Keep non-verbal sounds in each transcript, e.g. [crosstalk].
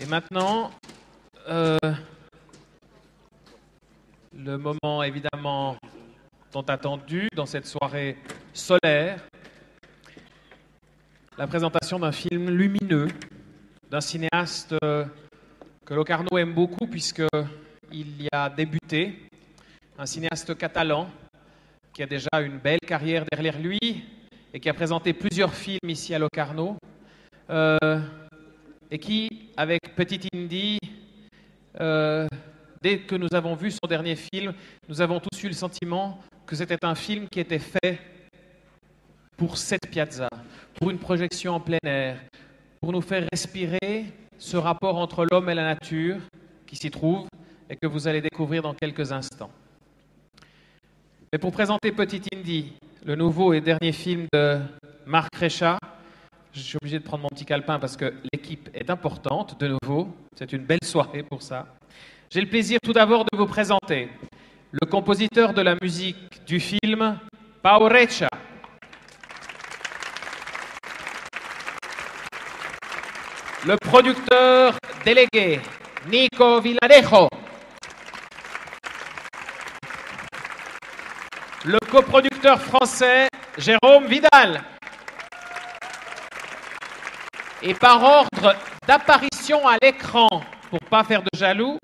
Et maintenant, euh, le moment évidemment tant attendu dans cette soirée solaire, la présentation d'un film lumineux d'un cinéaste euh, que Locarno aime beaucoup puisqu'il y a débuté, un cinéaste catalan qui a déjà une belle carrière derrière lui et qui a présenté plusieurs films ici à Locarno. Euh, et qui, avec Petit Indy, euh, dès que nous avons vu son dernier film, nous avons tous eu le sentiment que c'était un film qui était fait pour cette piazza, pour une projection en plein air, pour nous faire respirer ce rapport entre l'homme et la nature qui s'y trouve et que vous allez découvrir dans quelques instants. Mais pour présenter Petit Indy, le nouveau et dernier film de Marc Recha, je suis obligé de prendre mon petit calepin parce que l'équipe est importante, de nouveau. C'est une belle soirée pour ça. J'ai le plaisir tout d'abord de vous présenter le compositeur de la musique du film, Pau Recha. Le producteur délégué, Nico Villarejo. Le coproducteur français, Jérôme Vidal. Et par ordre d'apparition à l'écran, pour pas faire de jaloux,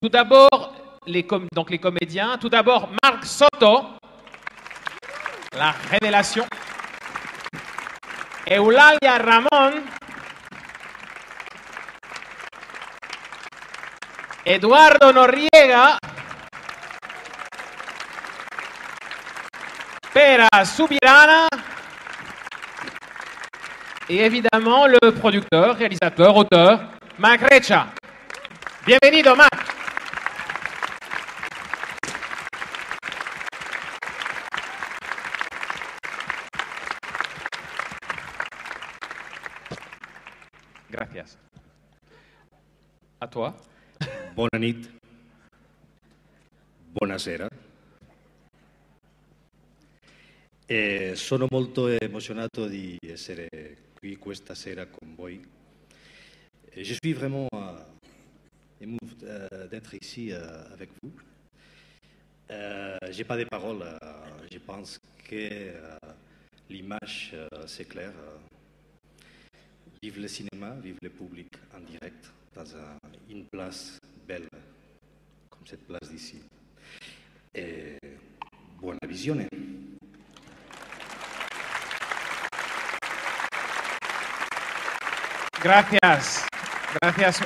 tout d'abord les, donc les comédiens, tout d'abord Marc Soto, la révélation, Eulalia Ramón, Eduardo Noriega, Pera Subirana, et évidemment le producteur, réalisateur, auteur, Mac Recha. Bienvenido, Mac. Gracias. A toi. Bona nit. Buonasera. Eh, sono molto emozionato di essere je suis vraiment euh, ému euh, d'être ici euh, avec vous. Euh, J'ai pas de paroles. je pense que l'image, c'est clair. vive le cinéma, vive le public en direct dans un- une place belle comme cette place d'ici. Et buona visione. Gracias. Gracias.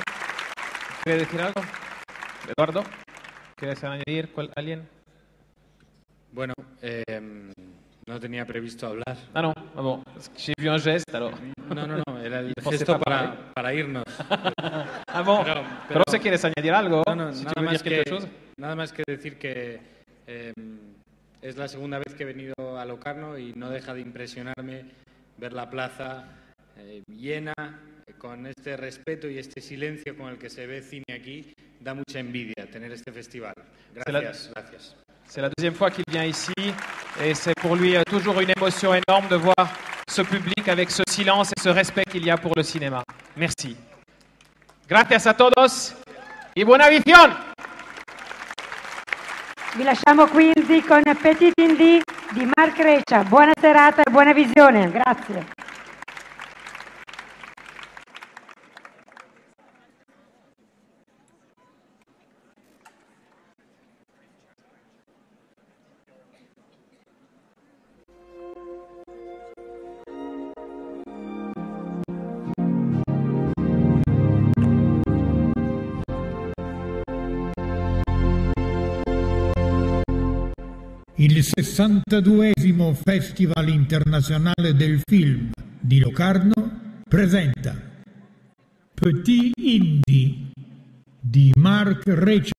¿Quiere decir algo? Eduardo, ¿quieres añadir cuál- alguien? Bueno, eh, no tenía previsto hablar. Ah non, ah bon, j'ai vu un geste alors. No, no, no, era el [laughs] pensé gesto para- para, irnos. [laughs] Ah bon, Pero- pero, no sé, ¿quieres añadir algo? No, no, si nada, más que, nada más que decir que eh, es la segunda vez que he venido a Locarno y no deja de impresionarme ver la plaza eh, llena, con este respeto y este silencio con el que se ve cine aquí. Da mucha envidia tener este festival. Gracias, gracias. C'est la deuxième fois qu'il vient ici et c'est pour lui euh, toujours une émotion énorme de voir ce public avec ce silence et ce respect qu'il y a pour le cinéma. Merci. Gracias a todos y buena visión. Vi lasciamo quindi con Petit Indy di Mark Reccia. Buona serata e buona visione. Grazie. Il 62 Festival internazionale del film di Locarno presenta Petit Indy di Marc Recha.